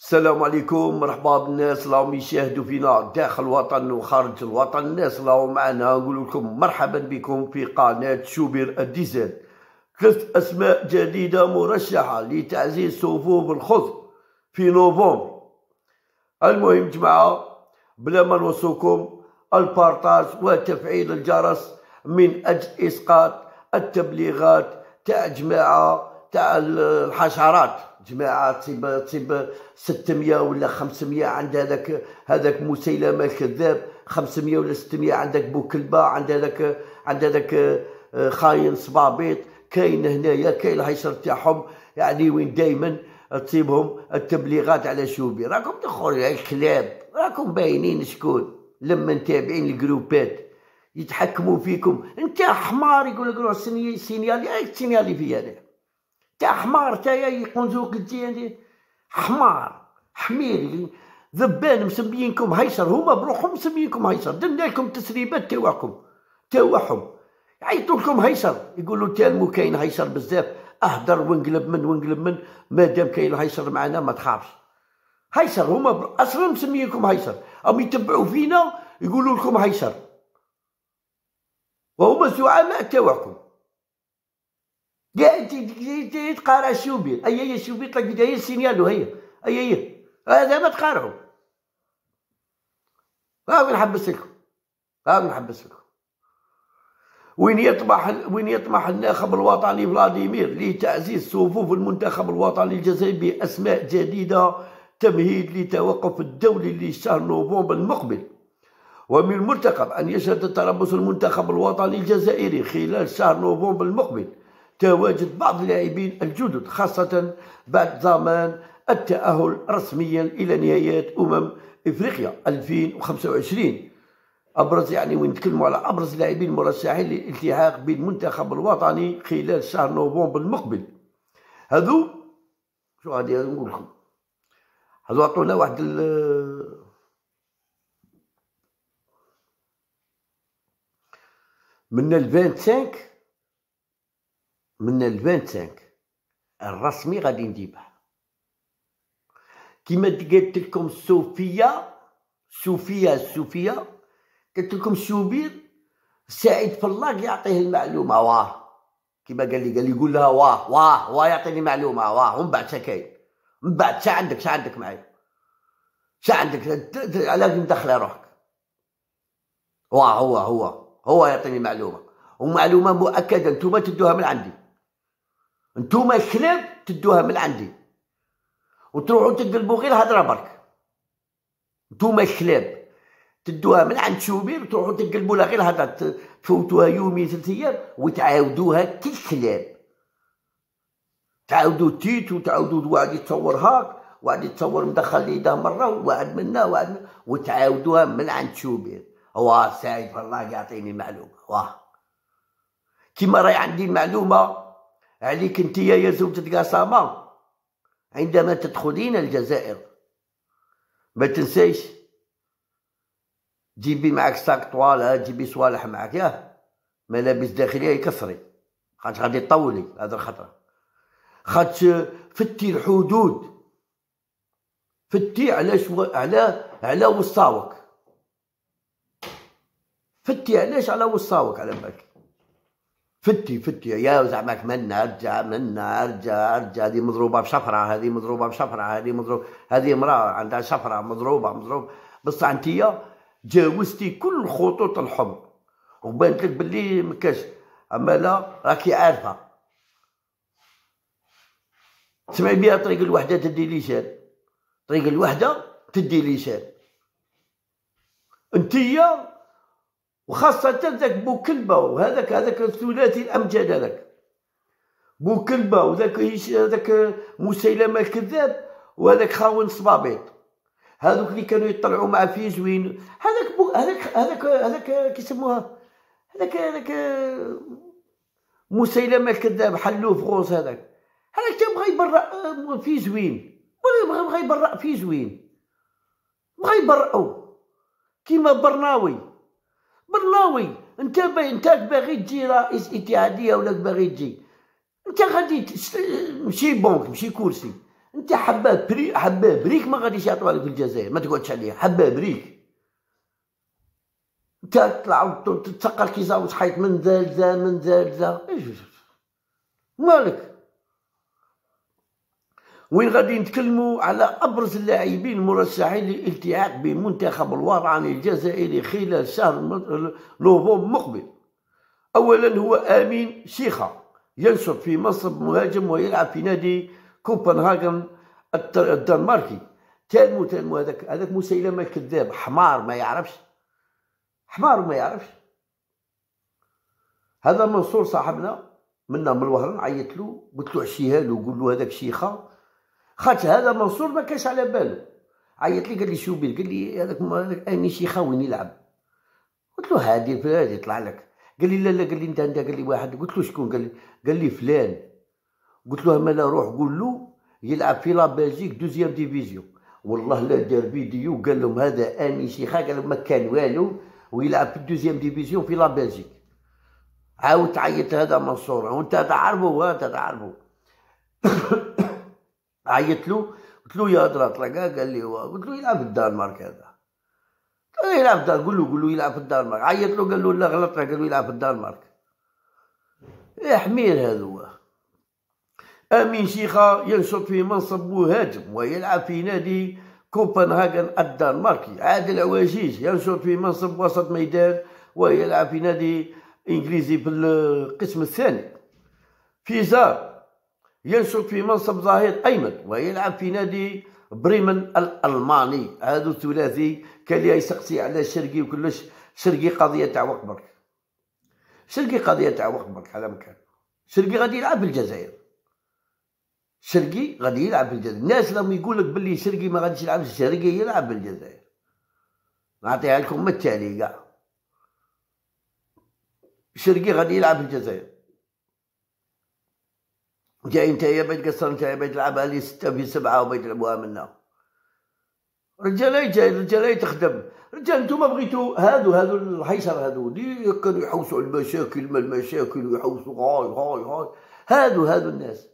السلام عليكم مرحبا بالناس راهم يشاهدوا فينا داخل الوطن وخارج الوطن. الناس راهم معنا نقول لكم مرحبا بكم في قناة شوبير الديزل ثلاث أسماء جديدة مرشحة لتعزيز صفوف الخضر في نوفمبر. المهم جماعة بلا ما نوصوكم ال partage وتفعيل الجرس من أجل إسقاط التبليغات تاع جماعة تاع الحشرات. جماعة تصيب تصيب 600 ولا 500 عند هذاك هذاك مسيلمة الكذاب 500 ولا 600 عندك بوكلبه عند هذاك عند هذاك آه، خاين صبابيط كاين هنايا كاين الهيشر تاعهم يعني وين دائما تصيبهم التبليغات على شوبي. راكم تخرجوا الكلاب راكم باينين شكون لما تابعين الجروبات يتحكموا فيكم. انت حمار يقول لك روح سينيالي سينيالي في هذا تاع حمار تايا يقنزوك انت حمار حمير. ذبان مسميينكم هيسر هما بروحهم مسميينكم هيسر درنا لكم تسريبات تاعكم تاعهم يعيطوا لكم هيسر يقولوا تالمو كاين هيسر بزاف. أهدر وانقلب من وانقلب من. مادام كاين هيسر معنا ما تخافش. هيسر هما أصلا مسميينكم هيسر هم يتبعوا فينا يقولوا لكم هيسر وهما زعماء تاعكم تقارع الشوبير أي أي شوبير طلق بداية سينيالو هي أي أي. هذا ما تقارعوا ها نحبس لكم ها نحبس لكم وين يطمح وين يطمح الناخب الوطني فلاديمير لتعزيز صفوف المنتخب الوطني الجزائري بأسماء جديدة تمهيد لتوقف الدولي لشهر نوفمبر المقبل. ومن المرتقب أن يشهد تربص المنتخب الوطني الجزائري خلال شهر نوفمبر المقبل. تواجد بعض اللاعبين الجدد خاصة بعد ضمان التأهل رسميا إلى نهايات أمم إفريقيا 2025 أبرز يعني وين نتكلموا على أبرز اللاعبين المرشحين للالتحاق بالمنتخب الوطني خلال شهر نوفمبر المقبل. هذو شو غادي نقول لكم؟ هذو عطونا واحد من ال 25 من ال 25 الرسمي غادي نجيبها كيما قلت لكم صوفيا صوفيا صوفيا. قلت لكم شوبير سعيد فلاق يعطيه المعلومة. واه. كيما قال لي قال لي يقول لها واه واه واه يعطيني معلومة. واه. ومن بعد شكاين من بعد شا عندك؟ شا عندك معايا؟ شا عندك؟ علاش مدخله روحك. واه هو هو هو يعطيني معلومة. ومعلومة مؤكدة. أنتم تدوها من عندي. انتوما الكلاب تدوها من عندي. وتروحوا تقلبوا غير هضره برك. انتوما الكلاب تدوها من عند شوبير وتروحوا تقلبوا لها غير هضره تفوتوها يومين ثلاث أيام وتعاودوها كالكلاب تعاودوا تيت وتعاودوا واحد يتصور هاك واحد يتصور مدخل يده مرة وواحد منا واحد وتعاودوها من عند شوبير. واه سعيد والله يعطيني معلومة. واه. كيما راهي عندي المعلومة عليك انت يا زوجة قاسامة عندما تدخلين الجزائر ما تنسيش جيبي معك ساك طوال جيبي صوالح معك ياه ملابس داخلية يكسري. خاطش غادي تطولي هذا الخطره خاطش فتي الحدود. فتي على شو... على على وصاوك فتي علاش على وصاوك على بالك؟ فتي فتي يا زعماك منا أرجع منا أرجع أرجع. هذه مضروبة بشفرة هذه مضروبة بشفرة هذه مضروب هذه امرأة عندها شفرة مضروبة مضروب. بصح أنت جاوزتي كل خطوط الحب. وبانت لك باللي مكاش أما لا راكي عارفة. تسمعي بها طريق الوحدة تدي لسان طريق الوحدة تدي لسان انتيا وخاصة ذاك بوكلبة وهذاك هذاك الثلاثي الأمجاد هذاك. بوكلبة وذاك هذاك مسيلمة الكذاب وهذاك خاون صبابيط. هذوك اللي كانوا يطلعوا مع في زوين هذاك بو هذاك هذاك هذاك كيسموها هذاك هذاك مسيلمة الكذاب حلوف غوص هذاك. هذاك بغى يبرأ في زوين ولا بغى يبرأ في زوين بغى يبرأوا كيما برناوي. بالله انت باغي انت باغي تجي رئيس إتحادية ولا باغي تجي؟ انت غادي مشي بونك مشي كرسي. انت حباب بريك حباب بريك ما غاديش يعطوها لك في الجزائر ما تقعدش عليها. حباب بريك. انت تطلع تتسقر كيزا وتحيط من زالزة من زالزة مالك؟ وين غادي نتكلموا على أبرز اللاعبين المرشحين للالتحاق بمنتخب الوطني الجزائري خلال شهر نوفمبر مقبل اولا هو آمين شيخة ينشط في منصب مهاجم ويلعب في نادي كوبنهاجن الدنماركي. تالمو تالمو هذاك هذاك مسيلمة كذاب حمار ما يعرفش. حمار ما يعرفش. هذا منصور صاحبنا منا من الوهران عيط له قلت له عشيها له قول له هذاك شيخة خاطر هذا منصور ما كانش على باله عيط لي قال لي شو بيه قال لي هذاك اني شيخه وين يلعب. قلت له هادي هادي يطلع لك. قال لي لا لا قال لي انت انت قال لي واحد. قلت له شكون؟ قال لي قال لي فلان. قلت له مالا روح قول له يلعب في la Belgique deuxième division. والله لا دار فيديو قال لهم هذا اني شيخه قال لهم ما كان والو ويلعب في ال deuxième division في la Belgique. عاود تعيط هذا منصور. وانت تعرفه انت تعرفه. عيط له قلت له يا درا طلقه قال لي هو. قلت له يلعب في الدنمارك هذا. يلعب في قول له قول له يلعب في الدنمارك. عيط له قال له لا غلطنا قال له يلعب في الدنمارك. يا حمير هذا أمين شيخة ينشط في منصب مهاجم ويلعب في نادي كوبنهاجن الدنماركي. عادل عواجيج ينشط في منصب وسط ميدان ويلعب في نادي إنجليزي في القسم الثاني فيزار ينشط في منصب ظهير أيمن ويلعب في نادي بريمن الألماني. هذا الثلاثي كان لي يسقسي على الشرقي وكلش. شرقي قضية تاع وقت برك. شرقي قضية تاع وقت برك على مكان شرقي غادي يلعب في الجزائر. شرقي غادي يلعب في الجزائر. الناس لما يقول لك باللي شرقي ما غاديش يلعب شرقي يلعب في الجزائر. نعطيها لكم التالي كاع شرقي غادي يلعب في الجزائر جاي انت يا بيت قصر انت يا بيت تلعبها لي ستة في سبعة وبيت يلعبوها منا رجال جاي رجال تخدم. رجال أنتم بغيتوا هادو هادو الحيشر هادو. اللي كانوا يحوسوا على المشاكل ما المشاكل ويحوسوا. هاي هاي هاي. هادو هادو الناس.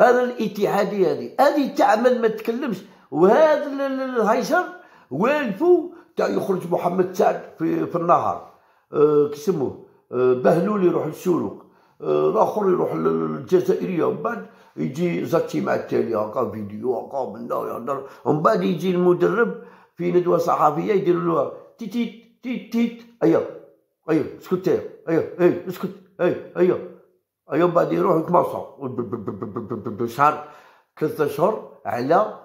هذا الاتحادية هذه. هذه تعمل ما تكلمش. وهذا الهيشر والفو تاع يخرج محمد سعد في, في النهار أه كيسموه؟ أه بهلول يروح أه الآخر يروح للجزائرية ومن بعد يجي زاتشي مع التالي هكا فيديو هكا من يهضر ومن بعد يجي المدرب في ندوة صحفية يدير له تيت تيت تيت ايوا ايوا اسكت ايوا اي اسكت اي ايوا يوم بعد يروح يتمصر شهر ثلاثة اشهر على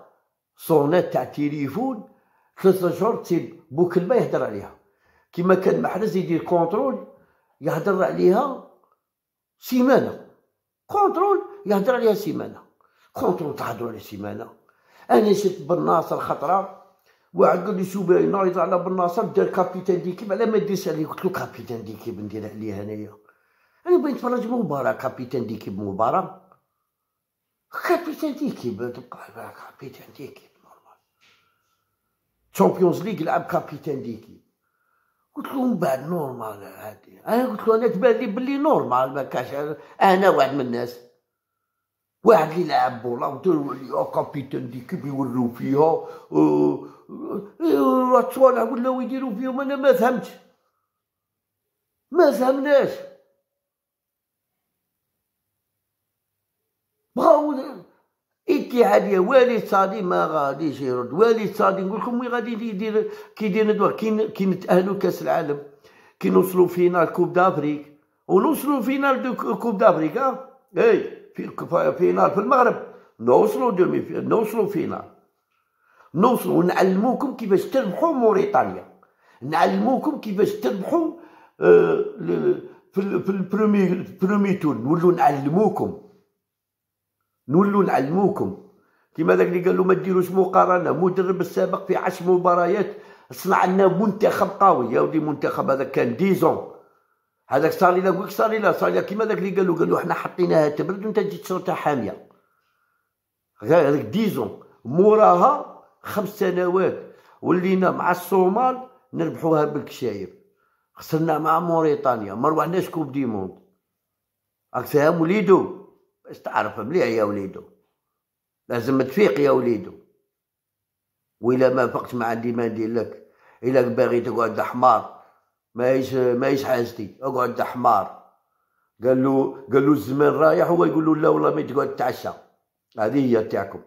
sonnette تاع تليفون ثلاثة اشهر تصير بوكلمة يهدر عليها. كيما كان محرز يدير contrôle يهدر عليها سيمانة. contrôle يهدر عليها سيمانة. contrôle تهدر عليها سيمانة. أنا شفت بالناصر خطرة واحد قال لي شو باين نايض على بالناصر دار capitaine d'équipe على ما ديرش عليه قلت له capitaine d'équipe ندير عليه انايا أنا بغيت نتفرج مباراة capitaine d'équipe مباراة. capitaine d'équipe تبقى capitaine d'équipe normal Champions League لعب capitaine d'équipe قلت له من بعد normal عادي أنا قلت له أنا تبان لي بلي normal ما كاش أنا واحد من الناس. واحد اللي لعب بولا ودير capitaine d'équipe يوريو فيها الصوالح ولاو يديروا فيهم أنا ما فهمتش. ما فهمناش. بغاو اتحاديه والد صادي ما غاديش يرد والد صادي نقول لكم وين غادي يدير كي يدير ندوة. كي كي نتاهلوا كأس العالم. كي نوصلوا finale Coupe d'Afrique. ونوصلوا finale de Coupe d'Afrique et في finale في المغرب. نوصلوا demi نوصلوا finale نوصلوا ونعلموكم كيفاش تربحوا موريتانيا. نعلموكم كيفاش تربحوا آه في ال premier ال premier tour نولوا نعلموكم. نولوا نعلموكم. كيما داك اللي قال له ما ديروش مقارنة مدرب السابق في عشر مباريات صنع لنا منتخب قوي. يا ودي منتخب هذا كان dix ans هذاك قولك صار لنا صار كيما داك اللي قال له قال له حنا حطيناها تبرد وإنت تجي تشربها حامية. هذاك dix ans موراها خمس سنوات. ولينا مع الصومال نربحوها بالكشايف خسرنا مع موريتانيا. ما روحناش Coupe du Monde. راك وليدو. باش تعرف مليح يا وليدو. لازم تفيق يا وليدو. وإلا ما فقت ما عندي ما ندير لك. إلا باغي تقعد حمار. ماهيش ماهيش حاجتي. أقعد حمار. قال له قال له الزمان رايح هو يقول له لا والله ما تقعد تعشى هذه هي تاعكم